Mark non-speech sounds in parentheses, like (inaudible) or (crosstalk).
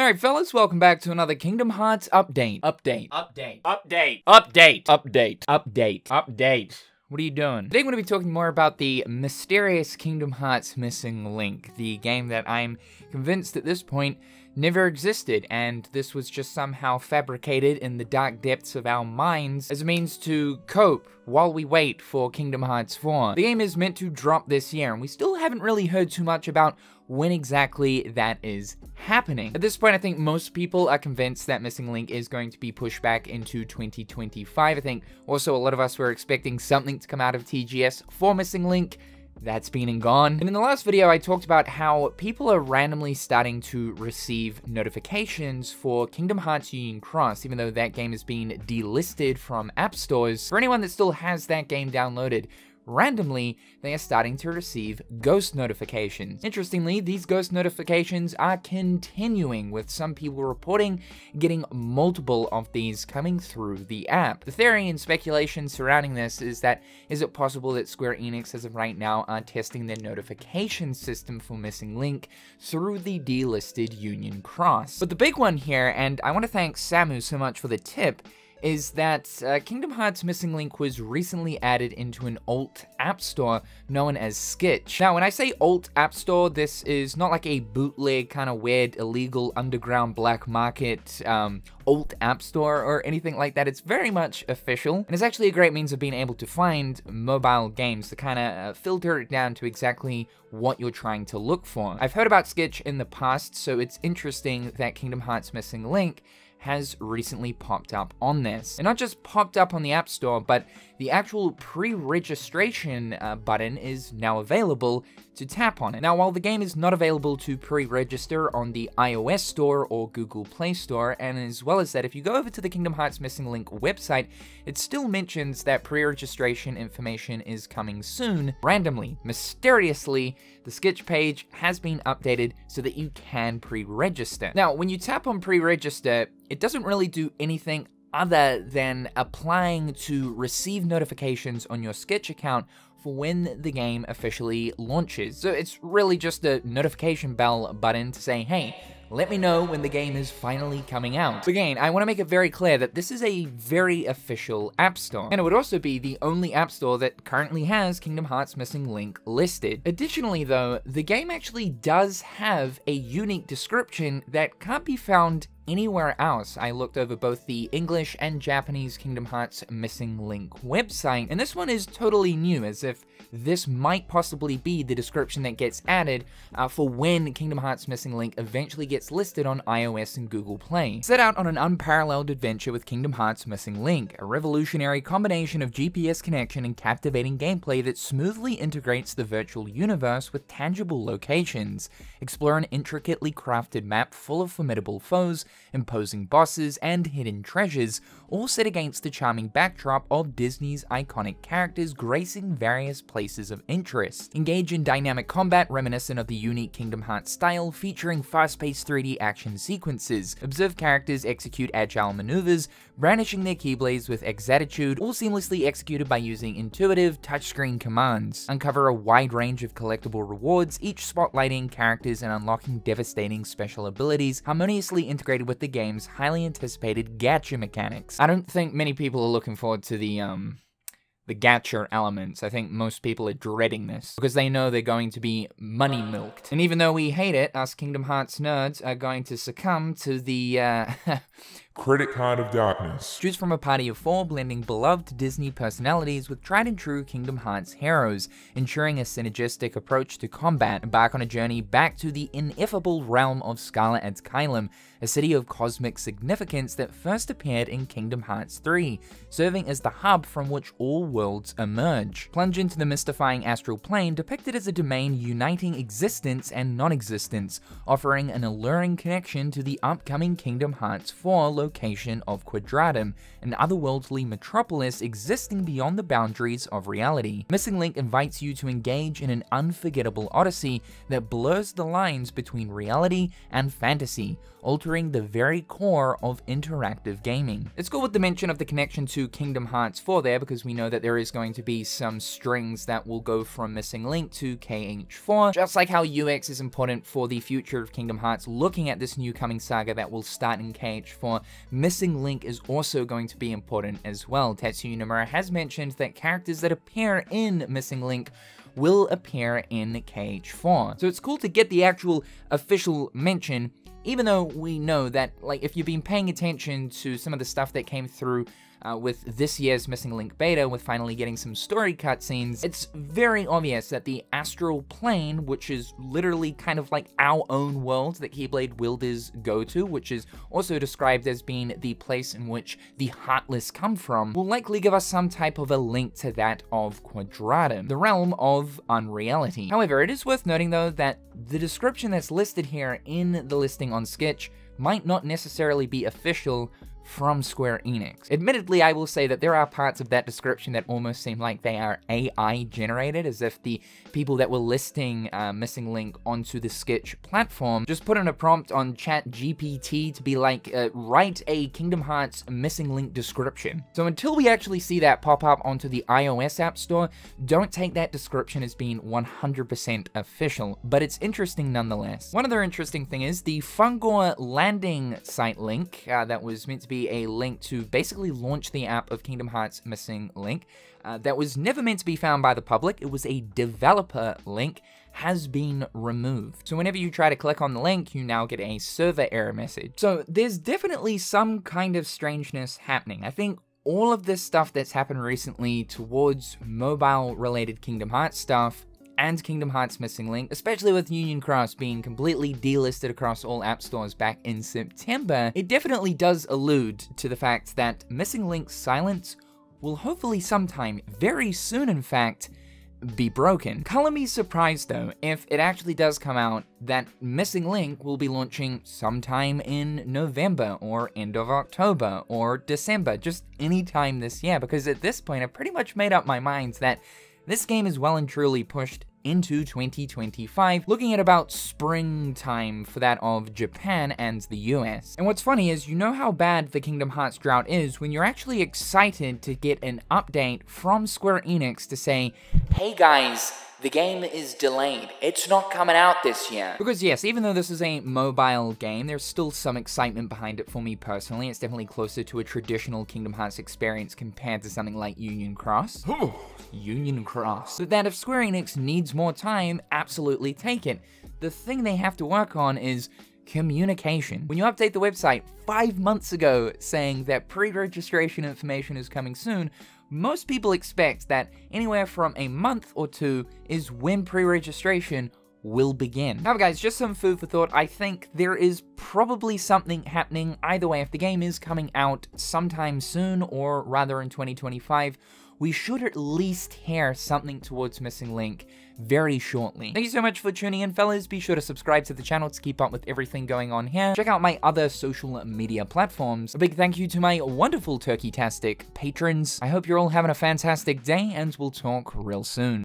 Alright, fellas, welcome back to another Kingdom Hearts update. Update. Update. Update. Update. Update. Update. Update. What are you doing? Today I'm going to be talking more about the mysterious Kingdom Hearts Missing Link, the game that I'm convinced at this point never existed, and this was just somehow fabricated in the dark depths of our minds as a means to cope while we wait for Kingdom Hearts 4. The game is meant to drop this year, and we still haven't really heard too much about when exactly that is happening. At this point, I think most people are convinced that Missing Link is going to be pushed back into 2025. I think also a lot of us were expecting something to come out of TGS for Missing Link, that's been and gone. And in the last video, I talked about how people are randomly starting to receive notifications for Kingdom Hearts Union Cross, even though that game has been delisted from app stores. For anyone that still has that game downloaded, randomly, they are starting to receive ghost notifications. Interestingly, these ghost notifications are continuing, with some people reporting getting multiple of these coming through the app. The theory and speculation surrounding this is that is it possible that Square Enix, as of right now, are testing their notification system for Missing Link through the delisted Union Cross? But the big one here, and I want to thank Samu so much for the tip, is that uh, Kingdom Hearts Missing Link was recently added into an alt app store known as Skitch. Now, when I say alt app store, this is not like a bootleg kind of weird, illegal, underground black market um, alt app store or anything like that. It's very much official, and it's actually a great means of being able to find mobile games to kind of uh, filter it down to exactly what you're trying to look for. I've heard about Skitch in the past, so it's interesting that Kingdom Hearts Missing Link has recently popped up on this. And not just popped up on the App Store, but the actual pre-registration uh, button is now available to tap on it. Now, while the game is not available to pre-register on the iOS Store or Google Play Store, and as well as that, if you go over to the Kingdom Hearts Missing Link website, it still mentions that pre-registration information is coming soon. Randomly, mysteriously, the sketch page has been updated so that you can pre-register. Now, when you tap on pre-register, it doesn't really do anything other than applying to receive notifications on your Sketch account for when the game officially launches. So it's really just a notification bell button to say, hey, let me know when the game is finally coming out. Again, I want to make it very clear that this is a very official app store, and it would also be the only app store that currently has Kingdom Hearts Missing Link listed. Additionally though, the game actually does have a unique description that can't be found anywhere else. I looked over both the English and Japanese Kingdom Hearts Missing Link website, and this one is totally new, as if this might possibly be the description that gets added uh, for when Kingdom Hearts Missing Link eventually gets listed on iOS and Google Play. Set out on an unparalleled adventure with Kingdom Hearts Missing Link, a revolutionary combination of GPS connection and captivating gameplay that smoothly integrates the virtual universe with tangible locations. Explore an intricately crafted map full of formidable foes, imposing bosses, and hidden treasures, all set against the charming backdrop of Disney's iconic characters gracing various places of interest. Engage in dynamic combat reminiscent of the unique Kingdom Hearts style, featuring fast-paced 3D action sequences. Observe characters execute agile maneuvers, brandishing their keyblades with exactitude, all seamlessly executed by using intuitive touchscreen commands. Uncover a wide range of collectible rewards, each spotlighting characters and unlocking devastating special abilities, harmoniously integrated with the game's highly anticipated gacha mechanics. I don't think many people are looking forward to the, um, the gacha elements. I think most people are dreading this because they know they're going to be money milked. And even though we hate it, us Kingdom Hearts nerds are going to succumb to the uh, (laughs) Credit Card of Darkness. Choose from a party of four, blending beloved Disney personalities with tried and true Kingdom Hearts heroes, ensuring a synergistic approach to combat. Embark on a journey back to the ineffable realm of Scala ad Caelum, a city of cosmic significance that first appeared in Kingdom Hearts 3, serving as the hub from which all worlds emerge. Plunge into the mystifying astral plane depicted as a domain uniting existence and non-existence, offering an alluring connection to the upcoming Kingdom Hearts 4 location of Quadratum, an otherworldly metropolis existing beyond the boundaries of reality. Missing Link invites you to engage in an unforgettable odyssey that blurs the lines between reality and fantasy, altering the very core of interactive gaming. It's cool with the mention of the connection to Kingdom Hearts 4 there because we know that there is going to be some strings that will go from Missing Link to KH4, just like how UX is important for the future of Kingdom Hearts looking at this new coming saga that will start in KH4, Missing Link is also going to be important as well. Tetsuya Nomura has mentioned that characters that appear in Missing Link will appear in KH4. So it's cool to get the actual official mention even though we know that, like, if you've been paying attention to some of the stuff that came through uh, with this year's Missing Link beta, with finally getting some story cutscenes, it's very obvious that the astral plane, which is literally kind of like our own world that Keyblade Wielders go to, which is also described as being the place in which the Heartless come from, will likely give us some type of a link to that of Quadratum, the realm of unreality. However, it is worth noting though that the description that's listed here in the listing on Sketch might not necessarily be official from Square Enix. Admittedly, I will say that there are parts of that description that almost seem like they are AI generated, as if the people that were listing uh, Missing Link onto the Sketch platform just put in a prompt on Chat GPT to be like, uh, write a Kingdom Hearts Missing Link description. So until we actually see that pop up onto the iOS App Store, don't take that description as being 100% official, but it's interesting nonetheless. One other interesting thing is the Fungor landing site link uh, that was meant to be a link to basically launch the app of Kingdom Hearts Missing Link. Uh, that was never meant to be found by the public. It was a developer link has been removed. So whenever you try to click on the link, you now get a server error message. So there's definitely some kind of strangeness happening. I think all of this stuff that's happened recently towards mobile related Kingdom Hearts stuff and Kingdom Hearts Missing Link, especially with Union Cross being completely delisted across all app stores back in September, it definitely does allude to the fact that Missing Link's silence will hopefully sometime, very soon in fact, be broken. Color me surprised though if it actually does come out that Missing Link will be launching sometime in November or end of October or December, just any time this year, because at this point I've pretty much made up my mind that this game is well and truly pushed into 2025, looking at about springtime for that of Japan and the US. And what's funny is, you know how bad the Kingdom Hearts drought is when you're actually excited to get an update from Square Enix to say, hey guys, the game is delayed. It's not coming out this year. Because yes, even though this is a mobile game, there's still some excitement behind it for me personally. It's definitely closer to a traditional Kingdom Hearts experience compared to something like Union Cross. Union Cross. So that if Square Enix needs more time, absolutely take it. The thing they have to work on is communication. When you update the website five months ago saying that pre-registration information is coming soon, most people expect that anywhere from a month or two is when pre-registration will begin. Now guys, just some food for thought. I think there is probably something happening either way. If the game is coming out sometime soon or rather in 2025, we should at least hear something towards Missing Link very shortly. Thank you so much for tuning in, fellas. Be sure to subscribe to the channel to keep up with everything going on here. Check out my other social media platforms. A big thank you to my wonderful Turkey-tastic patrons. I hope you're all having a fantastic day, and we'll talk real soon.